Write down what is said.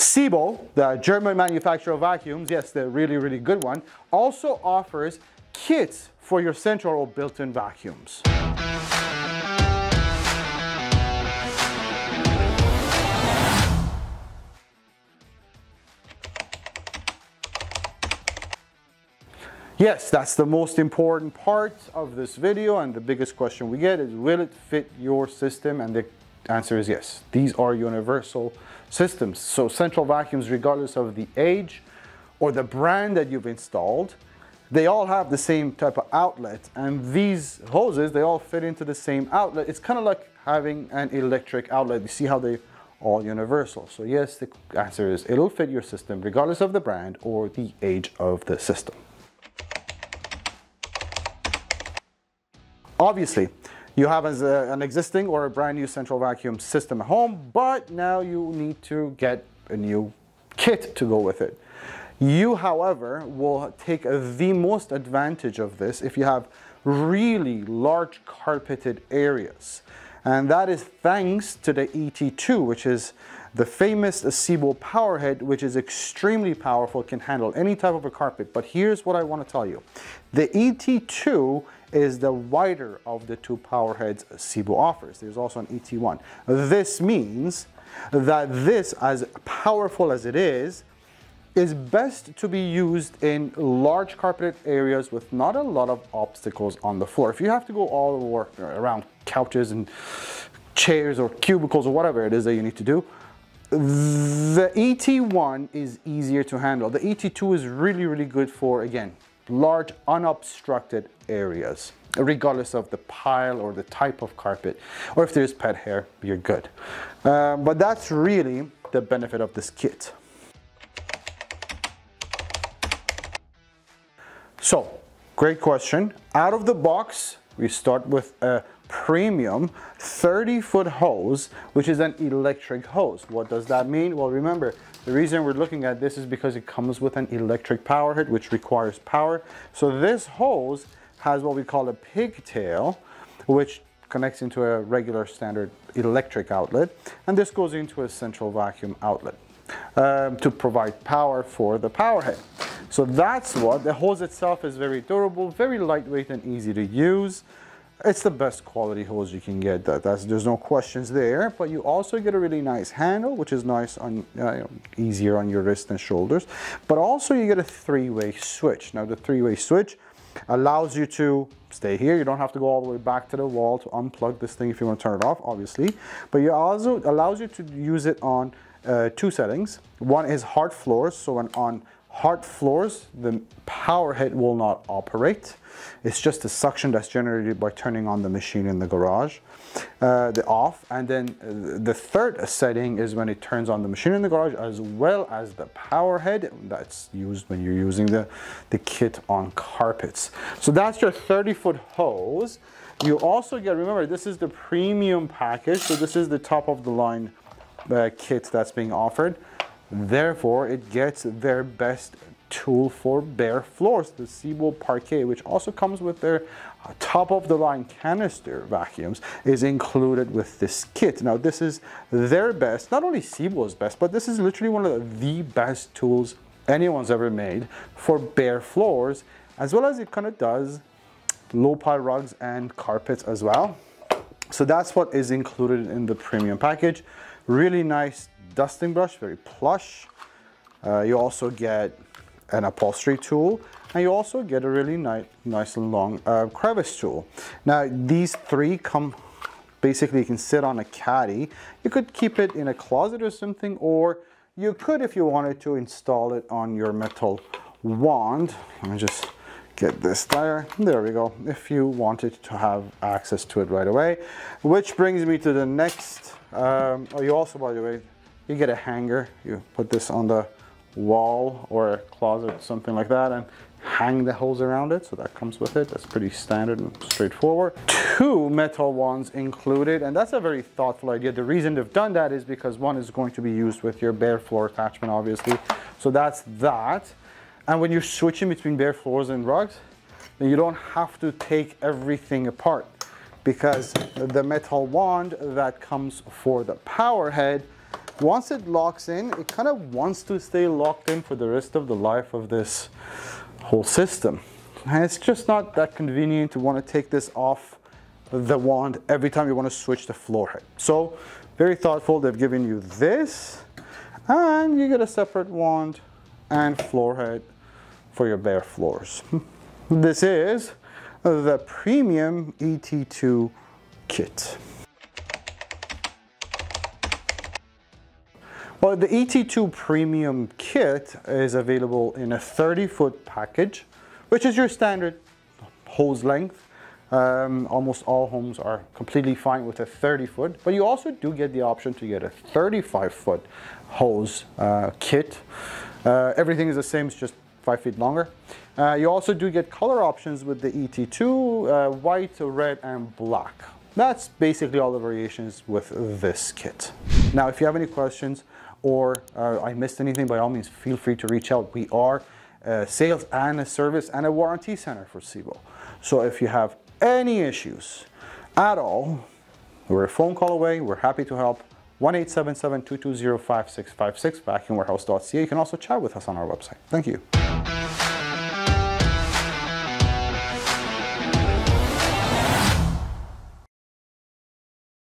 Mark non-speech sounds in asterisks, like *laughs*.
Sebo, the German manufacturer of vacuums, yes, the really, really good one, also offers kits for your central or built-in vacuums. Yes, that's the most important part of this video and the biggest question we get is will it fit your system and the answer is yes. These are universal systems. So central vacuums regardless of the age or the brand that you've installed, they all have the same type of outlet and these hoses, they all fit into the same outlet. It's kind of like having an electric outlet. You see how they all universal. So yes, the answer is it'll fit your system regardless of the brand or the age of the system. Obviously, you have a, an existing or a brand new central vacuum system at home, but now you need to get a new kit to go with it. You, however, will take the most advantage of this if you have really large carpeted areas. And that is thanks to the ET2, which is the famous Sebo Powerhead, which is extremely powerful, can handle any type of a carpet. But here's what I want to tell you. The ET2 is the wider of the two power heads offers. There's also an ET1. This means that this, as powerful as it is, is best to be used in large carpeted areas with not a lot of obstacles on the floor. If you have to go all over uh, around couches and chairs or cubicles or whatever it is that you need to do, the ET1 is easier to handle. The ET2 is really, really good for, again, large unobstructed areas, regardless of the pile or the type of carpet, or if there's pet hair, you're good. Uh, but that's really the benefit of this kit. So, great question. Out of the box, we start with a premium 30 foot hose, which is an electric hose. What does that mean? Well, remember, the reason we're looking at this is because it comes with an electric power head, which requires power. So this hose has what we call a pigtail, which connects into a regular standard electric outlet. And this goes into a central vacuum outlet um, to provide power for the power head. So that's what, the hose itself is very durable, very lightweight and easy to use. It's the best quality hose you can get. That, that's, there's no questions there. But you also get a really nice handle, which is nice on uh, easier on your wrist and shoulders. But also you get a three-way switch. Now the three-way switch allows you to stay here. You don't have to go all the way back to the wall to unplug this thing if you want to turn it off, obviously. But you also allows you to use it on uh, two settings. One is hard floors. So when on hard floors, the power head will not operate. It's just a suction that's generated by turning on the machine in the garage, uh, the off. And then uh, the third setting is when it turns on the machine in the garage as well as the power head that's used when you're using the, the kit on carpets. So that's your 30 foot hose. You also get, remember, this is the premium package. So this is the top of the line uh, kit that's being offered. Therefore, it gets their best tool for bare floors, the Sebo Parquet, which also comes with their uh, top of the line canister vacuums, is included with this kit. Now, this is their best, not only Sebo's best, but this is literally one of the best tools anyone's ever made for bare floors, as well as it kind of does low pile rugs and carpets as well. So that's what is included in the premium package. Really nice dusting brush, very plush. Uh, you also get an upholstery tool and you also get a really nice, nice long uh, crevice tool. Now these three come, basically you can sit on a caddy. You could keep it in a closet or something or you could if you wanted to install it on your metal wand. Let me just get this there. There we go. If you wanted to have access to it right away. Which brings me to the next, um, oh you also by the way, you get a hanger. You put this on the wall or a closet, something like that, and hang the hose around it. So that comes with it. That's pretty standard and straightforward. Two metal ones included, and that's a very thoughtful idea. The reason they've done that is because one is going to be used with your bare floor attachment, obviously. So that's that. And when you're switching between bare floors and rugs, then you don't have to take everything apart because the metal wand that comes for the power head once it locks in, it kind of wants to stay locked in for the rest of the life of this whole system. And it's just not that convenient to want to take this off the wand every time you want to switch the floor head. So very thoughtful, they've given you this and you get a separate wand and floor head for your bare floors. *laughs* This is the premium ET2 kit. Well, the ET2 Premium Kit is available in a 30 foot package, which is your standard hose length. Um, almost all homes are completely fine with a 30 foot, but you also do get the option to get a 35 foot hose uh, kit. Uh, everything is the same, it's just five feet longer. Uh, you also do get color options with the ET2, uh, white, red, and black. That's basically all the variations with this kit. Now, if you have any questions or uh, I missed anything, by all means, feel free to reach out. We are a sales and a service and a warranty center for Sebo. So if you have any issues at all, we're a phone call away. We're happy to help. 1-877-220-5656, vacuumwarehouse.ca. You can also chat with us on our website. Thank you.